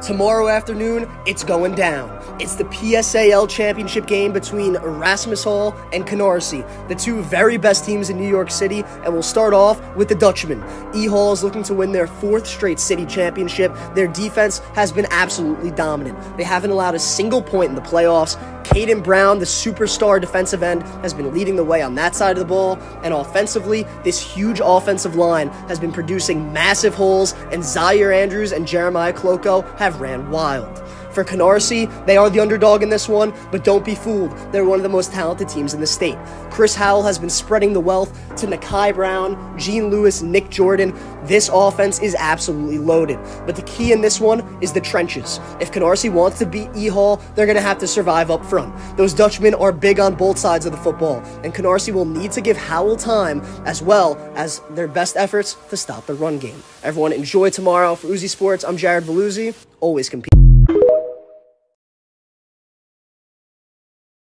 Tomorrow afternoon, it's going down. It's the PSAL championship game between Erasmus Hall and Canarsie, the two very best teams in New York City, and we'll start off with the Dutchmen. E Hall is looking to win their fourth straight city championship. Their defense has been absolutely dominant. They haven't allowed a single point in the playoffs. Caden Brown, the superstar defensive end, has been leading the way on that side of the ball, and offensively, this huge offensive line has been producing massive holes, and Zaire Andrews and Jeremiah Cloco have ran wild. For Canarsie, they are the underdog in this one, but don't be fooled. They're one of the most talented teams in the state. Chris Howell has been spreading the wealth to Nakai Brown, Gene Lewis, Nick Jordan. This offense is absolutely loaded. But the key in this one is the trenches. If Canarsie wants to beat E Hall, they're going to have to survive up front. Those Dutchmen are big on both sides of the football, and Canarsie will need to give Howell time as well as their best efforts to stop the run game. Everyone, enjoy tomorrow. For Uzi Sports, I'm Jared Veluzzi. Always compete.